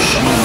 Paris.